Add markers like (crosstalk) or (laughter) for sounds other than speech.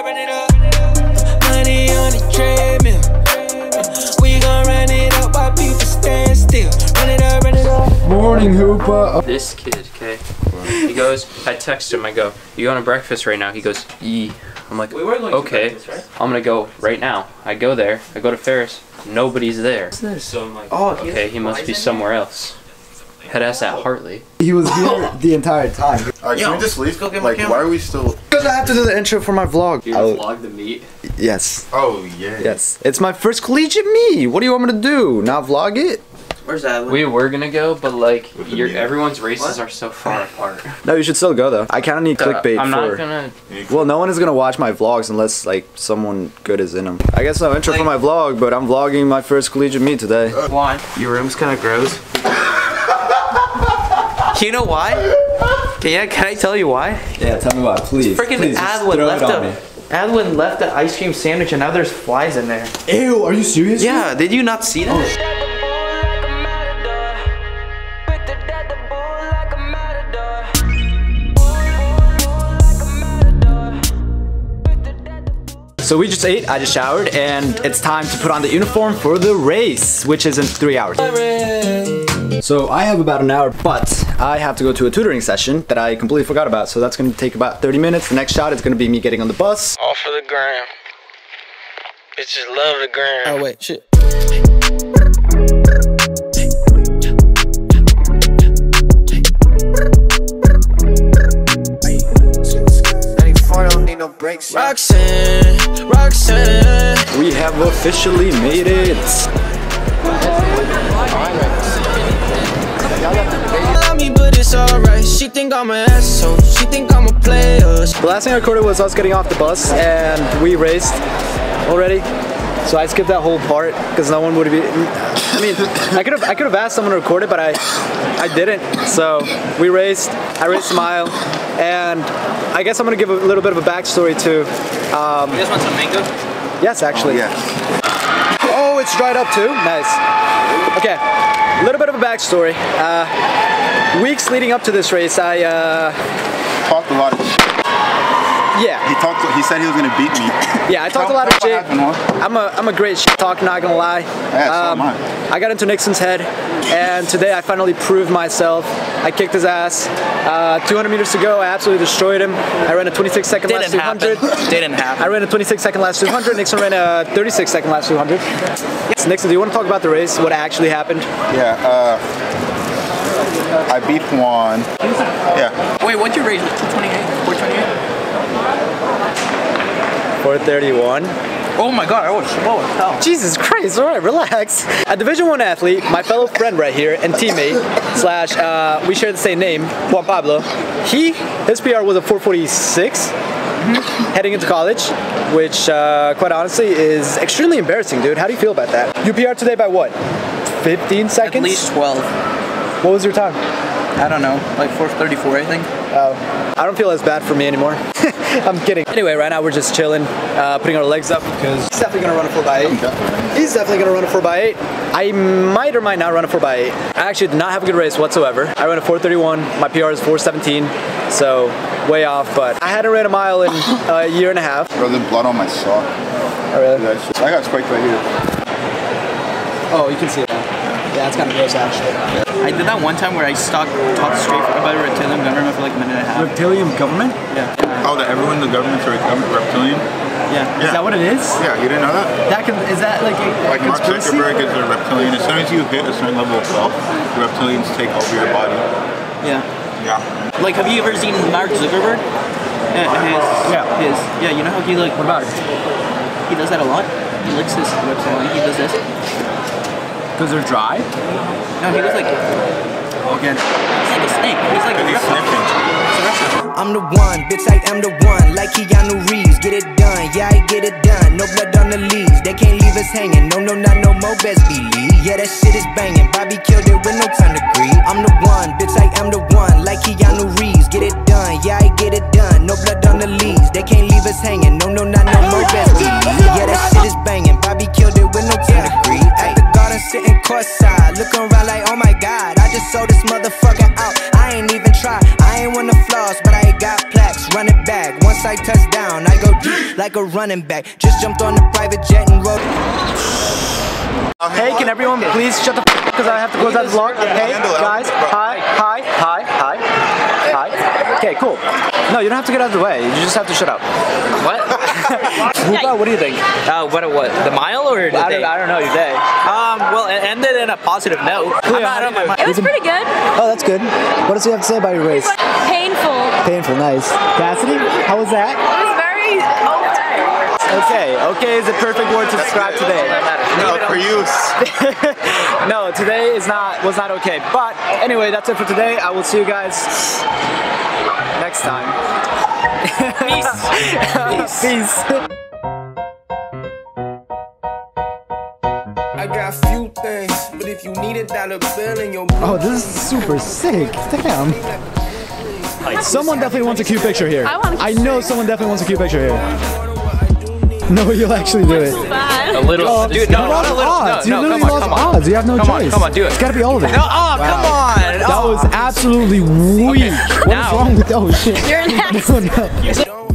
up, run it up. Money on the treadmill. We gon' run it up while people stand still. Run it up, run it up. Morning, Hoopa. This kid, okay? He goes, I text him, I go, you going to breakfast right now? He goes, yee. I'm like, We going okay, breakfast, right? I'm gonna go right now. I go there, I go to Ferris, nobody's there. So I'm like, Oh, okay, has he must be flies in somewhere else. Head ass at Hartley. He was here the entire time. Alright, can we just leave? let's go get my like, camera. why are we still? Because I have to do the intro for my vlog. You I'll- vlog the meet? yes, Oh yeah. yes. It's my first collegiate meet. What do you want me to do? Not vlog it? Where's that? We were gonna go, but like, your everyone's races What? are so far apart. (laughs) No, you should still go though. I kind of need clickbait I'm for. not gonna. Well, no one is gonna watch my vlogs unless like someone good is in them. I guess no intro for my vlog, but I'm vlogging my first collegiate meet today. Why? Your room's kind of gross. (laughs) you know why? Can, yeah, can I tell you why? Yeah, tell me why, please. Freaking Adwin left a Adwin left an ice cream sandwich and now there's flies in there. Ew, are you serious? Yeah, did you not see that? So we just ate, I just showered, and it's time to put on the uniform for the race, which is in three hours. So I have about an hour, but I have to go to a tutoring session that I completely forgot about. So that's gonna take about 30 minutes. The next shot is gonna be me getting on the bus. All for the gram. Bitches love the gram. Oh, wait, shit. Roxanne, Roxanne. We have officially made it. Love me, but it's alright. She think I'm an asshole. She think I'm a player. The last thing I recorded was us getting off the bus, and we raced already. So I skipped that whole part because no one would be. I mean, I could have I could have asked someone to record it, but I I didn't. So we raced. I raced a mile, and I guess I'm gonna give a little bit of a backstory to. Um, You guys want some mango? yes, actually. Yeah. Dried up too. Nice. Okay, a little bit of a backstory. Uh, weeks leading up to this race, I uh, Talked a lot of. Shit. yeah. He talked. He said he was gonna beat me. (laughs) Yeah, I talked Tell- a lot of shit. what happened, I'm a I'm a great shit talker, not gonna lie. Um, so am I. I got into Nixon's head, and today I finally proved myself. I kicked his ass. Uh, 200 meters to go, I absolutely destroyed him. I ran a 26 second last Didn't happen. 200. Didn't happen. I ran a 26 second last 200. Nixon ran a 36 second last 200. So Nixon, do you want to talk about the race? What actually happened? Yeah. Uh, I beat Juan. Yeah. Wait, what'd you raise? 228? 428? 431. Oh my god, I was slow as hell. Jesus Christ, all right, relax. A Division One athlete, my fellow friend right here, and teammate, slash, uh, we share the same name, Juan Pablo. He, his PR was a 446 heading into college, which, uh, quite honestly, is extremely embarrassing, dude. How do you feel about that? You PR today by what? 15 seconds? At least 12. What was your time? I don't know, like 434, I think. Oh, I don't feel as bad for me anymore. (laughs) I'm kidding. Anyway, right now we're just chilling, uh, putting our legs up because he's definitely gonna run a 4x8. He's definitely gonna run a 4x8. I might or might not run a 4x8. I actually did not have a good race whatsoever. I ran a 431. My PR is 417, so way off. But I hadn't ran a mile in a year and a half. Bro, there's blood on my sock. Oh, really? I got spiked right here. Oh, you can see it now. Yeah, it's kind of gross actually. I did that one time where I talked, talked straight about a reptilian government for like a minute and a half. Reptilian government? Yeah. Oh, that everyone in the government's a reptilian. Yeah. Is that what it is? Yeah, you didn't know that? That can, is that like a, Like Mark Zuckerberg is a reptilian. As soon as you hit a certain level of wealth, the reptilians take over your body. Yeah. Yeah. Like, have you ever seen Mark Zuckerberg? Uh, yeah, his, Yeah. his, yeah, you know how he like, What about it? he does that a lot? He licks his lips and he does this. Because they're dry? No, he was like, Okay. he's like a snake. He's like a He's sniffing. A reptile. I'm the one, bitch, I am the one. Like Keanu Reeves, get it done, yeah, I get it done. No blood on the leaves, they can't leave us hanging. No, no, not no more, best believe. Yeah, that shit is banging. Bobby killed it with no time to grieve. I'm the one, bitch, I am the one. Like Keanu Reeves, get it done, yeah, I get it done. No blood on the leaves, they can't leave us hanging. No, no, just sold this motherfucker out. I ain't even try, I ain't want the flaws, but I got plaques. Run it back. Once sight touchdown. I go deep like a running back. Just jumped on a private jet and rode. Hey, can everyone please shut the f because I have to close that the vlog? Hey, guys. Hi, hi, hi, hi, hi. Okay, cool. No, you don't have to get out of the way. You just have to shut up. What? (laughs) Luca, what do you think? Uh, what? What? The mile or the I day? don't, I don't know, your day. Um. Well, it ended in a positive note. I'm not on my mind. It was pretty good. Oh, that's good. What does he have to say about your race? Painful. Painful, nice. Cassidy, how was that? It was very okay. Okay, okay is a perfect word to describe today. No, for use. (laughs) no, today is not was not okay. But anyway, that's it for today. I will see you guys next time. Peace. (laughs) Peace. I got few things, but if you need a dollar bill in your Oh, this is super sick. Damn. Someone definitely wants a cute picture here. I want a cute I know someone definitely wants a cute picture here. No, you'll actually do it. Bad. A little, dude. you No, not lost a little. odds. No, you no, literally come on, lost come on. odds. You have no Come on, choice. come on, do it. It's gotta be all of it. No, oh, come on. That uh. was absolutely weak. What is now- wrong with oh shit? You're (laughs) next. No, no.